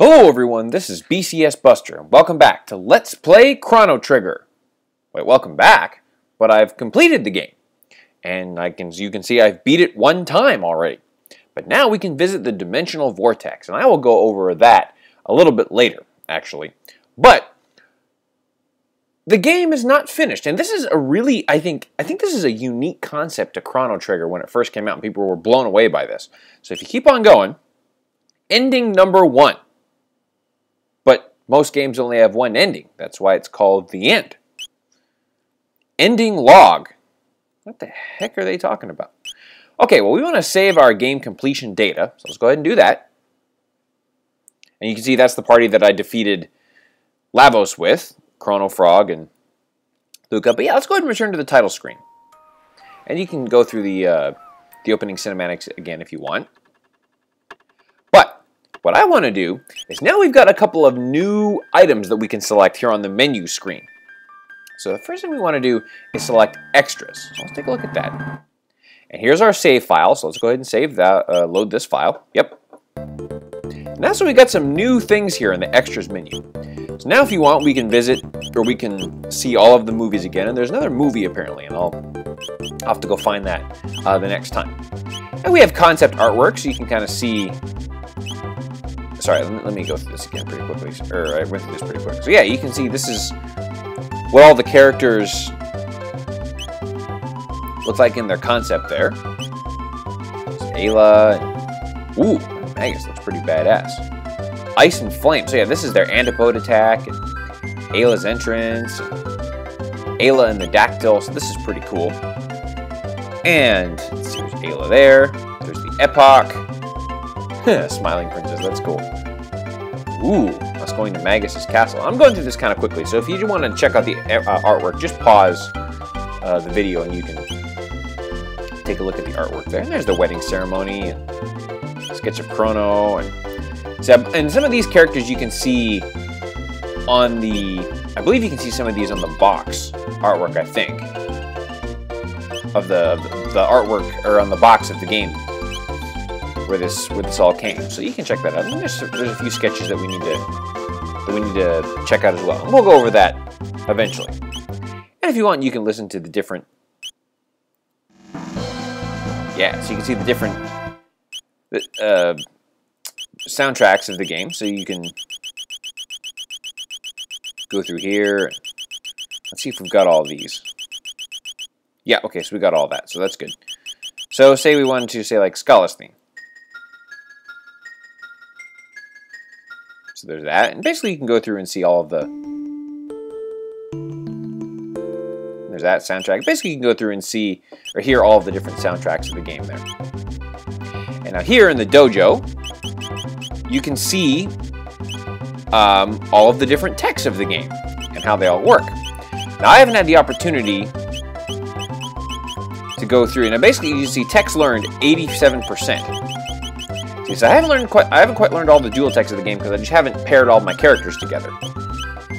Hello everyone, this is BCS Buster, and welcome back to Let's Play Chrono Trigger. Wait, welcome back? But I've completed the game. And I can, as you can see, I've beat it one time already. But now we can visit the Dimensional Vortex, and I will go over that a little bit later, actually. But the game is not finished, and this is a really, I think, I think this is a unique concept to Chrono Trigger when it first came out, and people were blown away by this. So if you keep on going, ending number one. Most games only have one ending. That's why it's called the end. Ending log. What the heck are they talking about? Okay, well, we want to save our game completion data. So let's go ahead and do that. And you can see that's the party that I defeated Lavos with, Crono Frog and Lucca. But yeah, let's go ahead and return to the title screen. And you can go through the, uh, the opening cinematics again if you want. What I want to do is now we've got a couple of new items that we can select here on the menu screen. So the first thing we want to do is select extras. So let's take a look at that. And here's our save file. So let's go ahead and save that, uh, load this file. Yep. Now so we got some new things here in the extras menu. So now if you want, we can visit or we can see all of the movies again. And there's another movie apparently, and I'll, I'll have to go find that uh, the next time. And we have concept artwork, so you can kind of see sorry, let me, go through this again pretty quickly. Or I went through this pretty quick. So yeah, you can see this is what all the characters look like in their concept there. So Ayla. Ooh, Magus looks pretty badass. Ice and Flame. So yeah, this is their antipode attack. And Ayla's entrance. Ayla and the Dactyl. So this is pretty cool. And there's Ayla there. There's the Epoch. Smiling Princess, that's cool. Ooh, us going to Magus's castle. I'm going through this kind of quickly, so if you want to check out the uh, artwork, just pause uh, the video and you can take a look at the artwork there. And there's the wedding ceremony, and sketch of Crono, and, so, and some of these characters you can see on the, I believe you can see some of these on the box artwork, I think, of the, the artwork, or on the box of the game where this where this all came. So you can check that out. And there's, there's a few sketches that we need to that we need to check out as well. And we'll go over that eventually. And if you want, you can listen to the different yeah. So you can see the different uh, soundtracks of the game. So you can go through here. Let's see if we've got all these. Yeah, okay, so we got all that, so that's good. So say we wanted to say like Schala's theme. There's that. And basically you can go through and see all of the... There's that soundtrack. Basically you can go through and see or hear all of the different soundtracks of the game there. And now here in the dojo, you can see um, all of the different techs of the game and how they all work. Now I haven't had the opportunity to go through. Now basically you see techs learned 87%. So I haven't learned quite I haven't quite learned all the dual techs of the game because I just haven't paired all my characters together.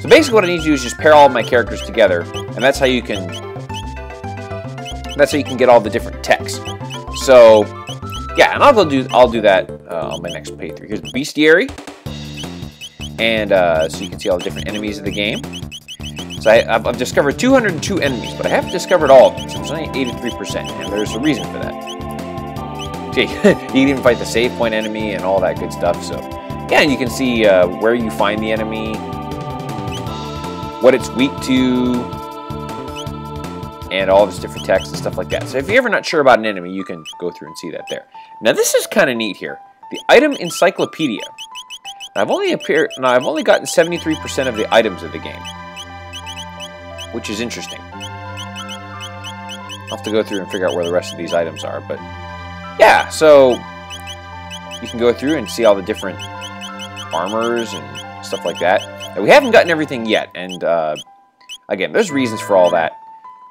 So basically what I need to do is just pair all my characters together, and that's how you can that's how you can get all the different techs. So yeah, and I'll go do I'll do that uh, on my next playthrough. Here's the bestiary, and uh, so you can see all the different enemies of the game. So I, have discovered 202 enemies, but I haven't discovered all of them, so it's only 83%, and there's a reason for that. you can even fight the save point enemy and all that good stuff. So yeah, and you can see uh, where you find the enemy, what it's weak to, and all this different text and stuff like that. So if you're ever not sure about an enemy, you can go through and see that there. Now this is kind of neat here. The item encyclopedia. Now, I've only appeared. Now I've only gotten 73% of the items of the game, which is interesting. I'll have to go through and figure out where the rest of these items are, but yeah, so you can go through and see all the different armors and stuff like that. And we haven't gotten everything yet, and uh, again, there's reasons for all that,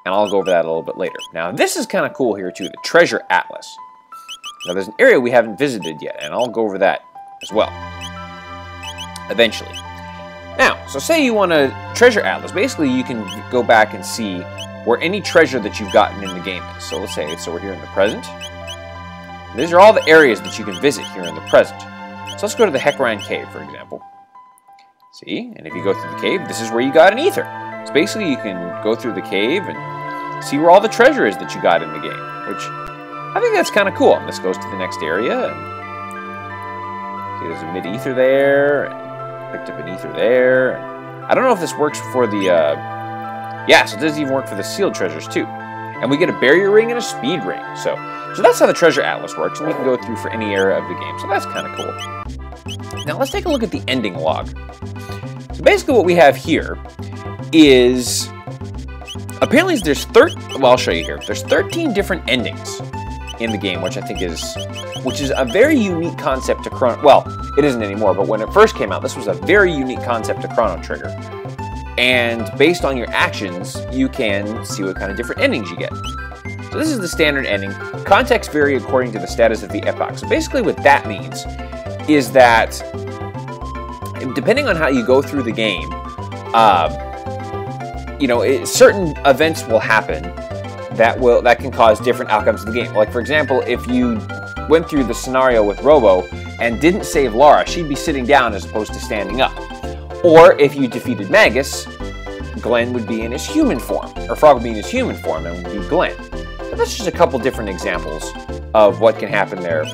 and I'll go over that a little bit later. Now, this is kind of cool here too, the Treasure Atlas. Now, there's an area we haven't visited yet, and I'll go over that as well, eventually. Now, so say you want a Treasure Atlas. Basically, you can go back and see where any treasure that you've gotten in the game is. So let's say, so we're here in the present. These are all the areas that you can visit here in the present. So let's go to the Heckran Cave, for example. See, and if you go through the cave, this is where you got an ether. So basically you can go through the cave and see where all the treasure is that you got in the game, which I think that's kind of cool. And this goes to the next area. And see, there's a mid-ether there. And picked up an ether there. I don't know if this works for the... Uh, yeah, so it doesn't even work for the sealed treasures too. And we get a barrier ring and a speed ring. So, so that's how the treasure atlas works, and we can go through for any era of the game. So that's kind of cool. Now let's take a look at the ending log. So basically what we have here is apparently there's 13 well I'll show you here. There's 13 different endings in the game, which I think is which is a very unique concept to Chrono well, it isn't anymore, but when it first came out, this was a very unique concept to Chrono Trigger. And based on your actions, you can see what kind of different endings you get. So this is the standard ending. Contexts vary according to the status of the epoch. So basically what that means is that depending on how you go through the game, uh, you know, it, certain events will happen that will that can cause different outcomes of the game. Like for example, if you went through the scenario with Robo and didn't save Lara, she'd be sitting down as opposed to standing up. Or if you defeated Magus, Glenn would be in his human form, or Frog would be in his human form and would be Glenn. But that's just a couple different examples of what can happen there.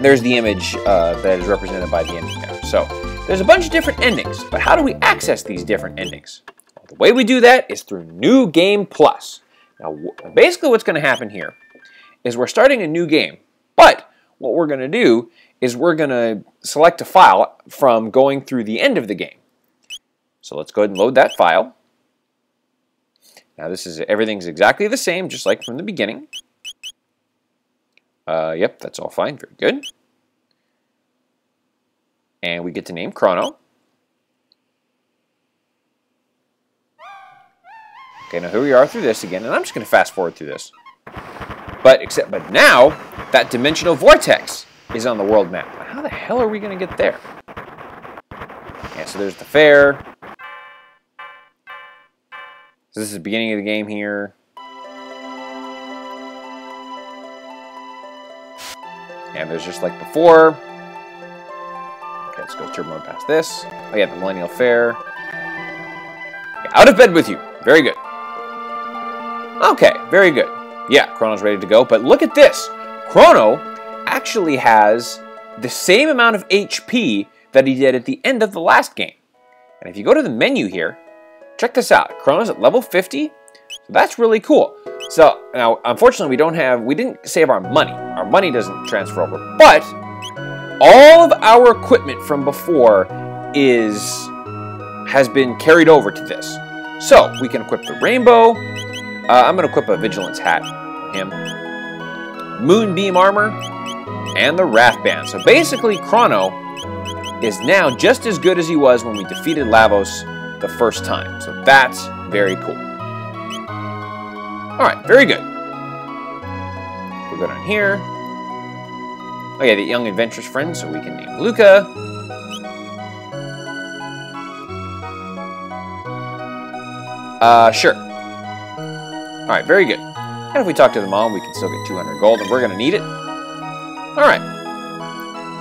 There's the image uh, that is represented by the ending there. So there's a bunch of different endings, but how do we access these different endings? Well, the way we do that is through New Game Plus. Now, basically what's going to happen here is we're starting a new game, but what we're going to do is we're going to select a file from going through the end of the game. So let's go ahead and load that file. Now this is everything's exactly the same, just like from the beginning. Uh, yep, that's all fine. Very good. And we get to name Crono. Okay, now here we are through this again, and I'm just going to fast forward through this. But except, but now that dimensional vortex is on the world map. How the hell are we going to get there? Yeah, so there's the fair. So this is the beginning of the game here. And there's just like before. Okay, let's go turbo past this. Oh yeah, the Millennial Fair. Okay, out of bed with you. Very good. Okay, very good. Yeah, Crono's ready to go, but look at this. Crono actually has the same amount of HP that he did at the end of the last game. And if you go to the menu here, check this out. Crono's at level 50. So that's really cool. So now, unfortunately, we don't have, we didn't save our money. Our money doesn't transfer over. But all of our equipment from before is, has been carried over to this. So we can equip the rainbow. Uh, I'm going to equip a vigilance hat him. Moonbeam armor and the Wrath Band. So basically, Crono is now just as good as he was when we defeated Lavos the first time. So that's very cool. Alright, very good. We'll go down here. Oh yeah, the young adventurous friend, so we can name Lucca. Uh, sure. Alright, very good. And if we talk to the mom, we can still get 200 gold, and we're going to need it. Alright.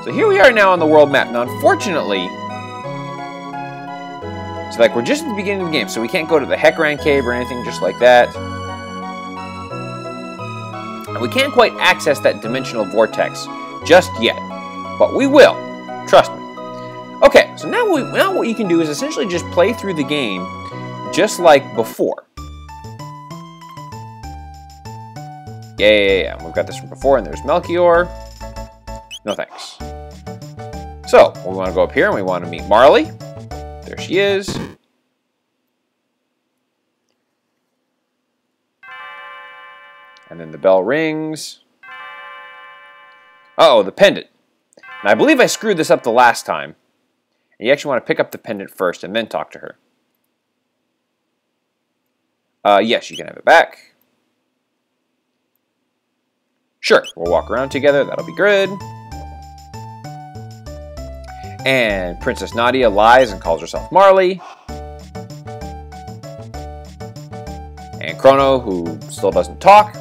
So here we are now on the world map. Now, unfortunately, so like we're just at the beginning of the game, so we can't go to the Heckran Cave or anything just like that. And we can't quite access that dimensional vortex just yet. But we will. Trust me. Okay, so now, we, now what you can do is essentially just play through the game just like before. Yeah, yeah, yeah. We've got this from before, and there's Melchior. No thanks. So, we want to go up here and we want to meet Marle. There she is. And then the bell rings. Uh oh, the pendant. And I believe I screwed this up the last time. And you actually want to pick up the pendant first and then talk to her. Uh, yes, you can have it back. Sure, we'll walk around together. That'll be good. And Princess Nadia lies and calls herself Marle. And Crono, who still doesn't talk.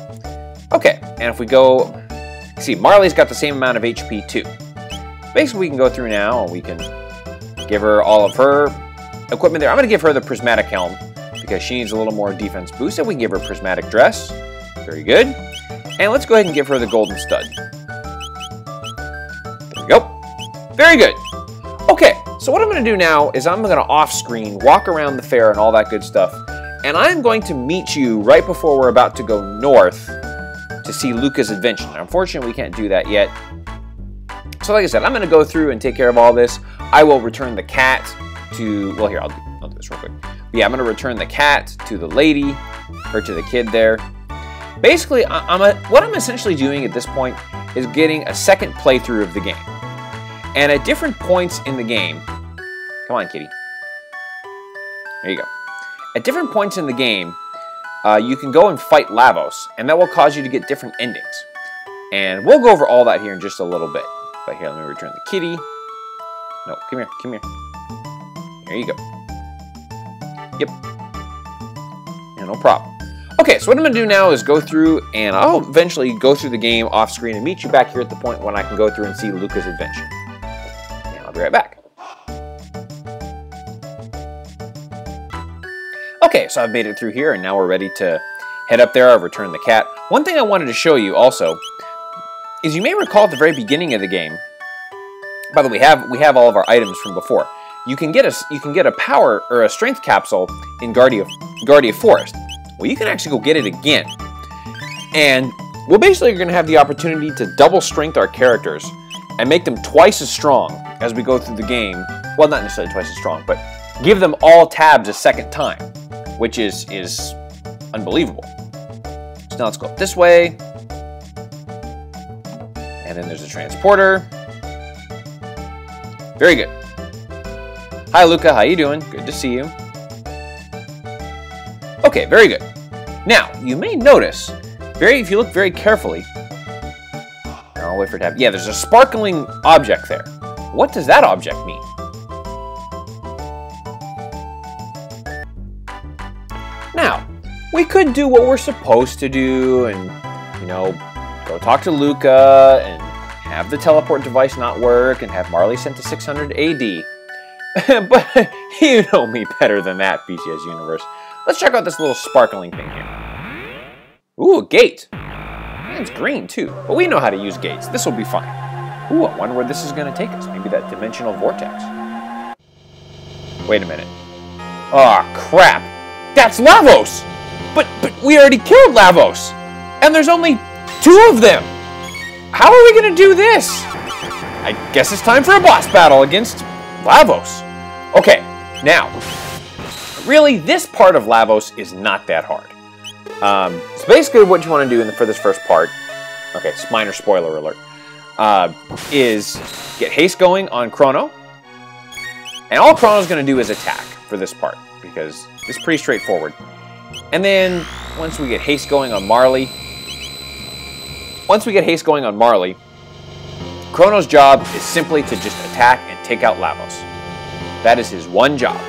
Okay, and if we go... See, Marle's got the same amount of HP too. basically, we can go through now and we can give her all of her equipment there. I'm going to give her the prismatic helm because she needs a little more defense boost. And we can give her prismatic dress. Very good. And let's go ahead and give her the golden stud. There we go. Very good. Okay, so what I'm going to do now is I'm going to off-screen walk around the fair and all that good stuff. And I'm going to meet you right before we're about to go north to see Lucca's invention. Unfortunately, we can't do that yet. So like I said, I'm going to go through and take care of all this. I will return the cat to, well here, I'll do, I'll do this real quick. But yeah, I'm going to return the cat to the lady, or to the kid there. Basically, I'm a, what I'm essentially doing at this point is getting a second playthrough of the game. And at different points in the game, come on kitty, there you go. At different points in the game, uh, you can go and fight Lavos, and that will cause you to get different endings. And we'll go over all that here in just a little bit. But here, let me return the kitty. No, come here, come here. There you go. Yep. Yeah, no problem. Okay, so what I'm going to do now is go through, and I'll oh. eventually go through the game off screen and meet you back here at the point when I can go through and see Lucca's adventure. And I'll be right back. Okay, so I've made it through here, and now we're ready to head up there. I've returned the cat. One thing I wanted to show you also is you may recall at the very beginning of the game. By the way, we have we have all of our items from before. You can get a you can get a power or a strength capsule in Guardia Guardia Forest. Well, you can actually go get it again. And we're basically going to have the opportunity to double strength our characters and make them twice as strong as we go through the game. Well, not necessarily twice as strong, but give them all tabs a second time, which is, is unbelievable. So now let's go up this way. And then there's a transporter. Very good. Hi, Lucca. How you doing? Good to see you. Okay, very good. Now, you may notice, very if you look very carefully, I'll wait for it to happen. Yeah, there's a sparkling object there. What does that object mean? Now, we could do what we're supposed to do and, you know, go talk to Lucca and have the teleport device not work and have Marle sent to 600 AD. but you know me better than that, BCS Universe. Let's check out this little sparkling thing here. Ooh, a gate. It's green too, but we know how to use gates. This will be fine. Ooh, I wonder where this is going to take us. Maybe that dimensional vortex. Wait a minute. Aw, oh, crap. That's Lavos! But, but we already killed Lavos! And there's only two of them! How are we to do this? I guess it's time for a boss battle against Lavos. Okay, now, really, this part of Lavos is not that hard. Um, so basically what you want to do the, for this first part, okay, minor spoiler alert, uh, is get haste going on Crono. And all Crono's going to do is attack for this part, because it's pretty straightforward. And then, once we get haste going on Marle, once we get haste going on Marle, Crono's job is simply to just attack and take out Lavos. That is his one job.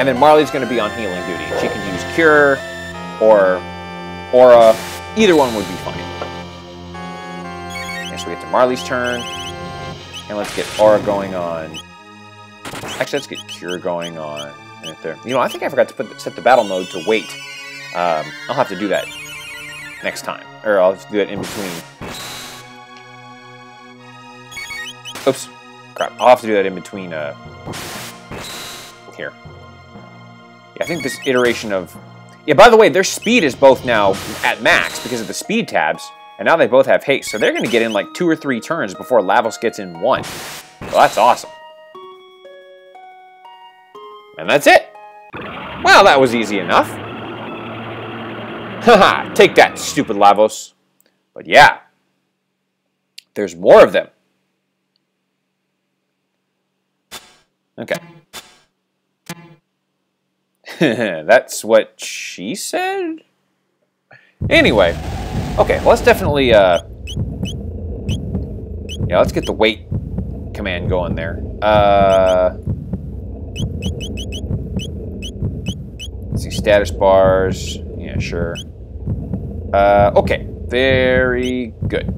And then Marle's going to be on healing duty. She can use Cure or Aura. Either one would be fine. Next we get to Marle's turn. And let's get Aura going on. Actually, let's get Cure going on. Right there. You know, I think I forgot to put set the battle mode to wait. Um, I'll have to do that next time. Or I'll just do it in between. Oops. Crap. I'll have to do that in between uh, here. I think this iteration of... Yeah, by the way, their speed is both now at max because of the speed tabs. And now they both have haste. So they're going to get in like two or three turns before Lavos gets in one. Well, that's awesome. And that's it. Well, that was easy enough. Haha, take that, stupid Lavos. But yeah, there's more of them. Okay. That's what she said? Anyway. Okay, well, let's definitely, uh... Yeah, let's get the wait command going there. Uh... Let's see, status bars. Yeah, sure. Uh, okay, very good.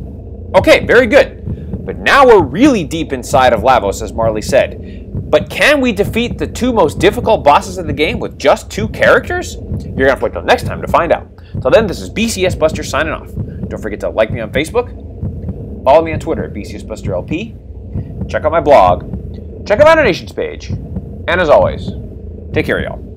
Okay, very good. But now we're really deep inside of Lavos, as Marle said. But can we defeat the two most difficult bosses of the game with just two characters? You're to have to wait till next time to find out. Till then, this is BCS Buster signing off. Don't forget to like me on Facebook, follow me on Twitter at BCS Buster LP, check out my blog, check out my donations page, and as always, take care, y'all.